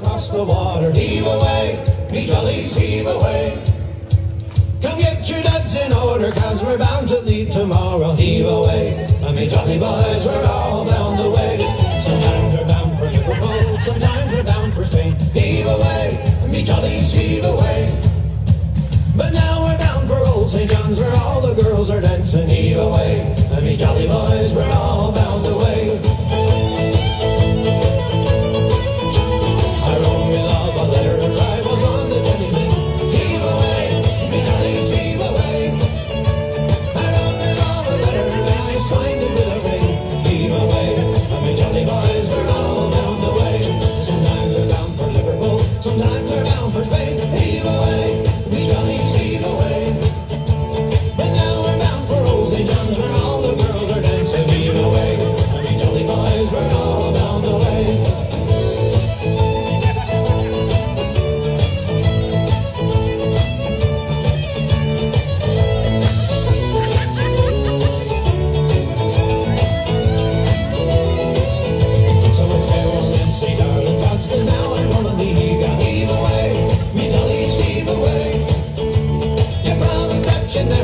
across the water. Heave away, me jollies, heave away. Come get your duds in order, cause we're bound to leave tomorrow. Heave away, me jolly boys, we're all bound away. Sometimes we're bound for Liverpool, sometimes we're bound for Spain. Heave away, me jollies, heave away. But now we're bound for old St. John's where all the girls are dancing. Heave away, me jolly boys, Sometimes we're bound for pain, Leave away. We Johnny Steve watching